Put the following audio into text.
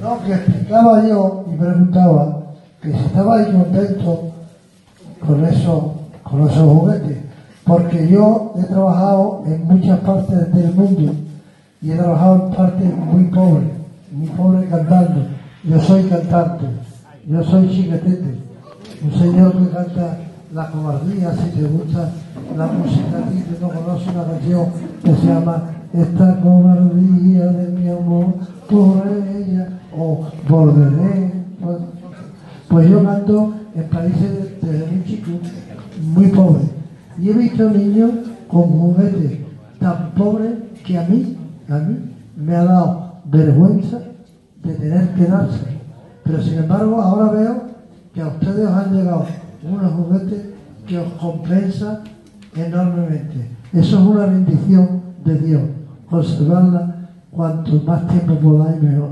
No, que explicaba yo y preguntaba que si estabais contentos con eso, con esos juguetes, porque yo he trabajado en muchas partes del mundo y he trabajado en partes muy pobres, muy pobres cantando. Yo soy cantante, yo soy chiquetete, un señor que canta la cobardía, si te gusta la música a ti, no conoces una canción que se llama Esta cobardía de o Volveré. Pues, pues yo canto en países desde muy chico, muy pobres. Y he visto niños con juguetes tan pobres que a mí, a mí, me ha dado vergüenza de tener que darse. Pero sin embargo, ahora veo que a ustedes han llegado unos juguetes que os compensa enormemente. Eso es una bendición de Dios. Conservarla cuanto más tiempo podáis mejor.